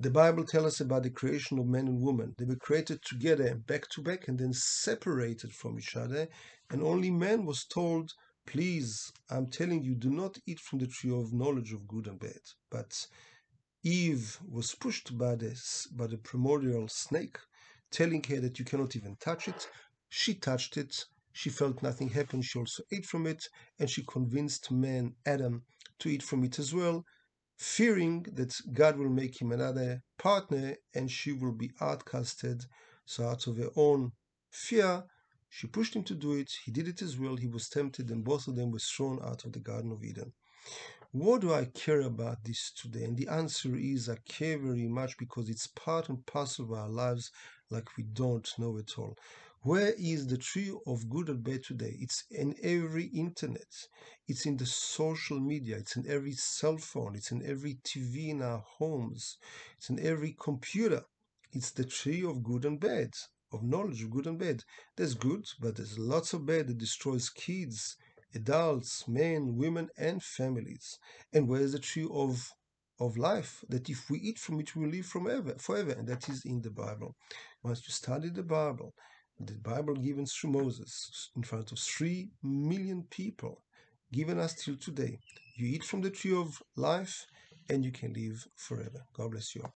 The Bible tells us about the creation of man and woman. They were created together, back to back, and then separated from each other. And only man was told, Please, I'm telling you, do not eat from the tree of knowledge of good and bad. But Eve was pushed by this by the primordial snake, telling her that you cannot even touch it. She touched it. She felt nothing happen. She also ate from it, and she convinced man Adam to eat from it as well, fearing that God will make him another partner and she will be outcasted. So, out of her own fear, she pushed him to do it. He did it as well. He was tempted, and both of them were thrown out of the Garden of Eden. What do I care about this today? And the answer is I care very much because it's part and parcel of our lives like we don't know it all. Where is the tree of good and bad today? It's in every internet. It's in the social media. It's in every cell phone. It's in every TV in our homes. It's in every computer. It's the tree of good and bad of knowledge of good and bad. There's good, but there's lots of bad that destroys kids, adults, men, women, and families. And where is the tree of of life that if we eat from it we live forever forever and that is in the bible once you study the bible the bible given through moses in front of three million people given us till today. You eat from the tree of life and you can live forever. God bless you all